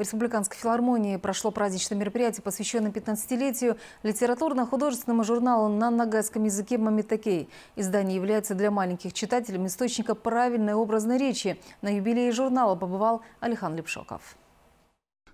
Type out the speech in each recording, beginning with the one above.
В Республиканской филармонии прошло праздничное мероприятие, посвященное 15-летию литературно-художественному журналу на нагайском языке «Мамитакей». Издание является для маленьких читателей источником правильной образной речи. На юбилее журнала побывал Алихан Лепшоков.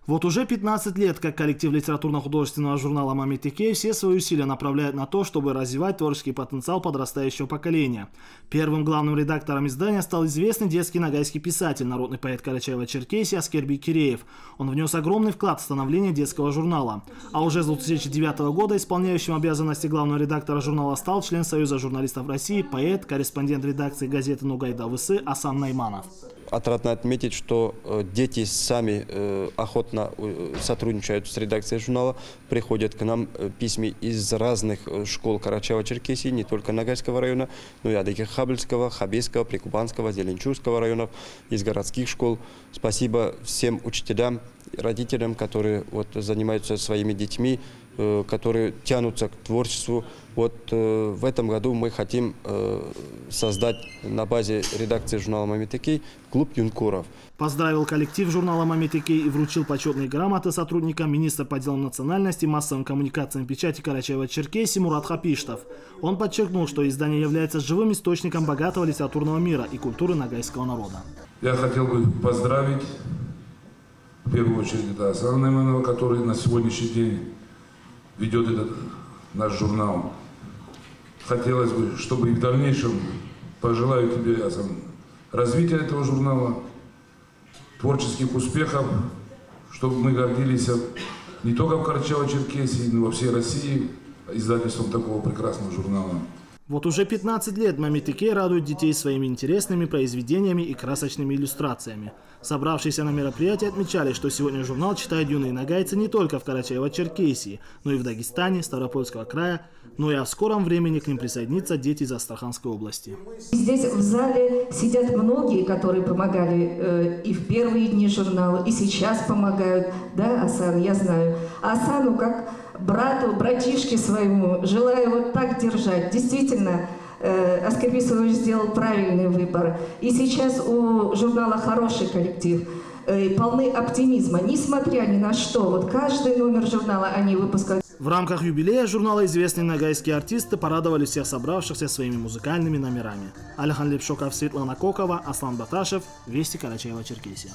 Вот уже 15 лет, как коллектив литературно-художественного журнала «Мамитике» все свои усилия направляют на то, чтобы развивать творческий потенциал подрастающего поколения. Первым главным редактором издания стал известный детский нагайский писатель, народный поэт Карачаева-Черкесии Аскерби Киреев. Он внес огромный вклад в становление детского журнала. А уже с 2009 года исполняющим обязанности главного редактора журнала стал член Союза журналистов России, поэт, корреспондент редакции газеты «Нугайда Высы» Асан Найманов. Отрадно отметить, что э, дети сами э, охотно э, сотрудничают с редакцией журнала, приходят к нам письма из разных школ Карачаева-Черкесии, не только Нагайского района, но и Адыгих Хабельского, Хабейского, Прикубанского, Зеленчурского районов, из городских школ. Спасибо всем учителям, родителям, которые вот, занимаются своими детьми, Э, которые тянутся к творчеству. Вот э, в этом году мы хотим э, создать на базе редакции журнала «Мамитекей» клуб юнкуров. Поздравил коллектив журнала «Мамитекей» и вручил почетные грамоты сотрудникам министра по делам национальности, массовым коммуникациям печати Карачаева-Черкесии Мурат Хапиштов. Он подчеркнул, что издание является живым источником богатого литературного мира и культуры нагайского народа. Я хотел бы поздравить в первую очередь это Асана Найманова, который на сегодняшний день ведет этот наш журнал. Хотелось бы, чтобы и в дальнейшем пожелаю тебе я сам, развития этого журнала, творческих успехов, чтобы мы гордились не только в Карачаево-Черкесии, но и во всей России издательством такого прекрасного журнала. Вот уже 15 лет Мамитыке радует детей своими интересными произведениями и красочными иллюстрациями. Собравшиеся на мероприятии отмечали, что сегодня журнал читают юные нагайцы не только в Карачаево-Черкесии, но и в Дагестане, Ставропольского края, но и в скором времени к ним присоединятся дети из Астраханской области. Здесь в зале сидят многие, которые помогали э, и в первые дни журнала, и сейчас помогают. Да, Асан, я знаю. Асану как брату, братишке своему, желаю вот так держать. Действительно, э, Оскар сделал правильный выбор. И сейчас у журнала хороший коллектив, э, полны оптимизма, несмотря ни на что. Вот каждый номер журнала они выпускают. В рамках юбилея журнала известные нагайские артисты порадовали всех собравшихся своими музыкальными номерами. Алихан Лепшоков, Светлана Кокова, Аслан Баташев, Вести Карачаева, Черкесия.